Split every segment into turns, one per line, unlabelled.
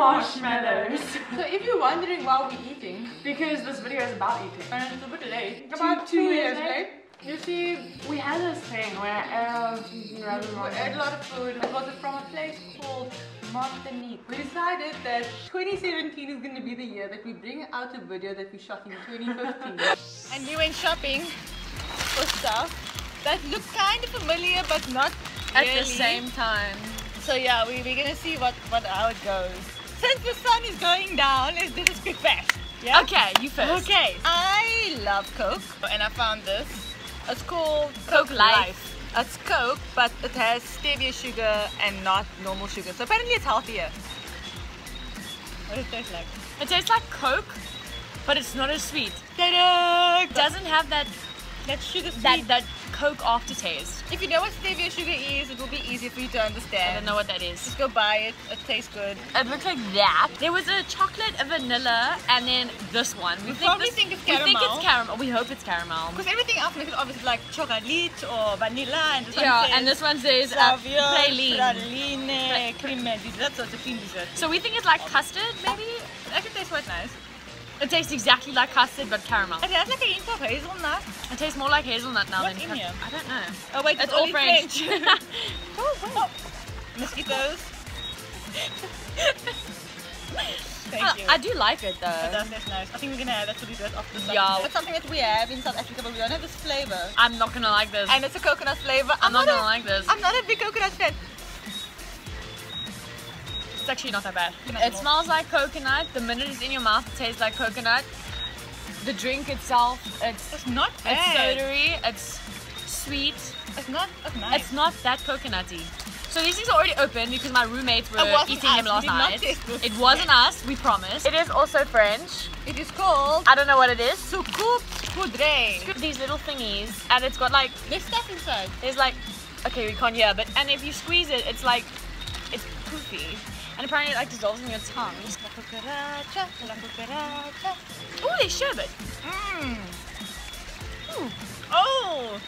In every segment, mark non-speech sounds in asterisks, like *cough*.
marshmallows. *laughs*
So if you're wondering why we're eating,
because this video is about eating.
and it's a bit late,
Two-
about
two
two
years
years
late.
late,
You see, we had this thing where um,
we ate a lot of food. It was from a place called Martinique. We decided that 2017 is going to be the year that we bring out a video that we shot in 2015. *laughs* and we went shopping for stuff that look kind of familiar but not
At
really.
the same time.
So yeah, we, we're gonna see what, what how it goes. Since the sun is going down, let's do this quick fast. Yeah?
Okay, you first.
Okay. I love Coke and I found this. It's called
Coke Life.
It's Coke, but it has stevia sugar and not normal sugar. So apparently it's healthier. What does it taste like?
It tastes like Coke, but it's not as sweet.
Ta-da!
It doesn't have that
That sugar sweet.
that that Coke aftertaste.
if you know what stevia sugar is, it will be easy for you to understand.
I don't know what that is.
Just go buy it. It tastes good.
It looks like that. There was a chocolate, a vanilla, and then this one. We,
probably
this,
think it's
We think
caramel.
it's caramel. We hope it's caramel.
Because everything else makes it obviously like chocolate or vanilla and this one
Yeah,
says
and this one says uh,
Savia,
praline.
praline, cream, that sort of thing dessert.
So we think it's like custard, maybe.
Actually tastes quite nice.
It tastes exactly like custard, but caramel.
It has like a hint of hazelnut.
It tastes more like hazelnut now
What's
than
in here?
I don't know.
Oh wait,
It's all
only
French. *laughs*
oh, wait. Mosquitoes. *laughs* Thank
Uh,
you.
I do like it
It
though.
does taste nice. I think we're gonna have that for dessert after this.
Yeah.
It's something that we have in South Africa, but we don't have this flavor.
I'm not gonna like this.
And it's a coconut flavor.
I'm not
a-
gonna like this.
I'm not a big coconut fan.
It's actually not that bad. It smells like coconut. The minute it's in your mouth, it tastes like coconut. The drink itself, it's
It's not
it's
bad.
sodery. It's sweet.
It's not. It's nice.
It's not that coconutty. So these things are already open because my roommates were
It wasn't
eating them
us.
last
We did not
night. It wasn't us. We promise. It is also French.
It is called
I don't know what it is.
soucoupe poudrée.
These little thingies, and it's got like
There's stuff inside.
There's like, okay, we can't hear, but and if you squeeze it, it's like, it's poofy, and apparently it like dissolves in your tongue.
La cucaracha, la cucaracha.
Oh, there's sherbet.
Mmm. Oh,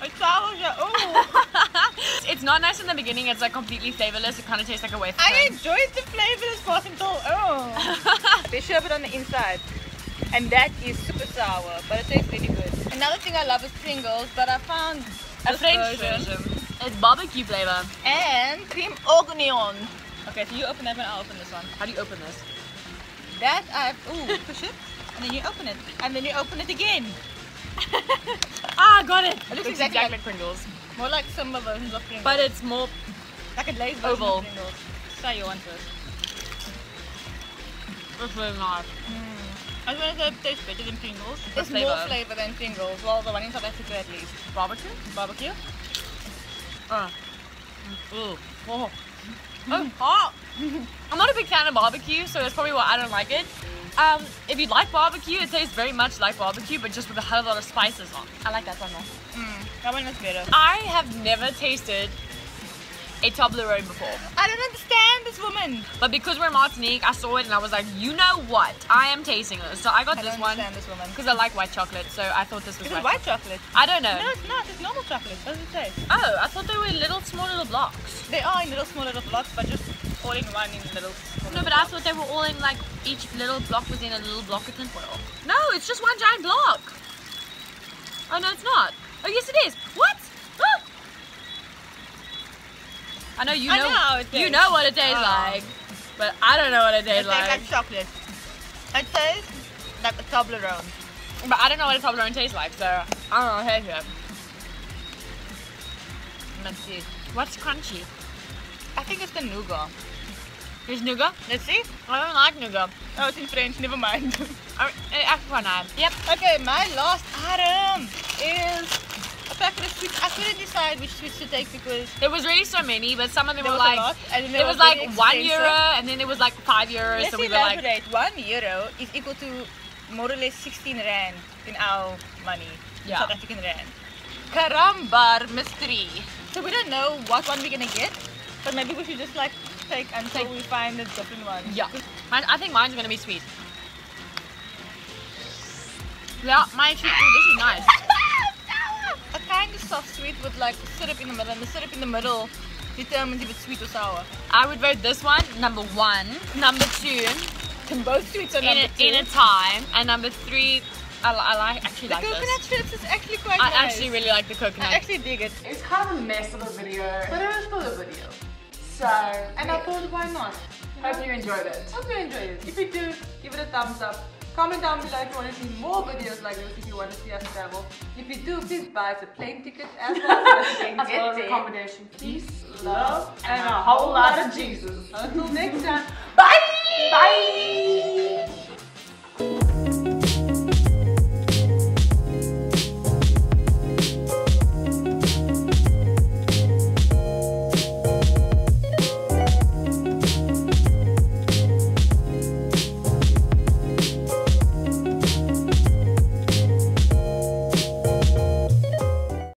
it's sour. Oh,
it's not nice in the beginning. It's like completely flavorless. It kind of tastes like a wafer.
I enjoyed the flavorless part until oh. *laughs* There's sherbet on the inside, and that is super sour, but it tastes really good. Another thing I love is Pringles, but I found
a French version. It's barbecue flavor.
and cream onion. Okay, so you open that one, I'll open this one.
How do you open this?
That I ooh push it, and then you open it, and then you open it again. *laughs*
Ah, got it.
It looks exactly like-
like Pringles,
More like similar versions of Pringles.
but it's more.
like a glazed version
oval.
of Pringles. Try your one first.
It's really nice.
I was gonna say it tastes better than Pringles.
What
It's more
flavour?
than Pringles. Well, the one in South Africa at least.
Barbecue.
Barbecue.
Uh. Ooh. Oh. Oh, hot. I'm not a big fan of barbecue, so that's probably why I don't like it. Um, if you like barbecue, it tastes very much like barbecue, but just with a hell of a lot of spices on. I like that one more.
Mm, that one is better.
I have never tasted a Toblerone before,
I don't understand this woman.
but because we're in Martinique, I saw it and I was like, you know what? I am tasting this. So I got
I
this
don't
one
understand this woman.
because I like white chocolate, so I thought this was
Is it
white.
white chocolate?
I don't know.
No, it's not. It's normal chocolate. What does it say?
Oh, I thought they were little, small little blocks.
They are in little small little blocks, but just all in one in little. small
No, but I thought they were all in like each little block was in a little block of tinfoil. No, it's just one giant block. Oh no, it's not. Oh yes, it is. What? Ah! I know you know.
know how it
you know what a day's
Oh.
like, but I don't know what it
It
tastes like.
like chocolate. It tastes like a Toblerone.
But I don't know what a Toblerone tastes like, so I don't know how to it.
Let's see.
What's crunchy?
I think it's the nougat.
Is nougat?
Let's see.
I don't like nougat.
Oh, it's in French. Never mind. *laughs*
I, eh, actually, quite nice. Yep.
okay, my last item is a packet of sweets. I couldn't decide which sweets to take because
There was really so many, but some of them were like
lot, and
it
were
was like
very
one
expensive.
euro, and then it was like five euros.
Let's
so we were like.
One euro is equal to more or less 16 rand in our money,
Yeah.
South African rand. Carambar mystery. So we don't know what one we're gonna get, but maybe we should just like take until
Take-
we find a different one.
yeah. Mine, I think mine's gonna be sweet. Yeah, mine should. Ooh, this is nice.
A kind of soft sweet with like syrup in the middle, and the syrup in the middle determines if it's sweet or sour.
I would vote this one number one, number two
Can both sweets or
in
number
a,
two.
in a tie, and number three. I, li- I like actually
the
like
coconut
this.
chips is actually quite
I
nice.
actually really like the coconut.
I
coconut.
actually dig it.
It's kind of a mess of a video, but it was still a video. So,
And I thought, why not?
hope you enjoyed it.
Hope you enjoyed it. If you do, give it a thumbs up. Comment down below if you want to see more videos like this, if you want to see us travel. If you do, please buy us a plane ticket as well so that we can
As well as *laughs* accommodation, peace, love, and a whole lot of Jesus.
Until next time.
Bye! Bye!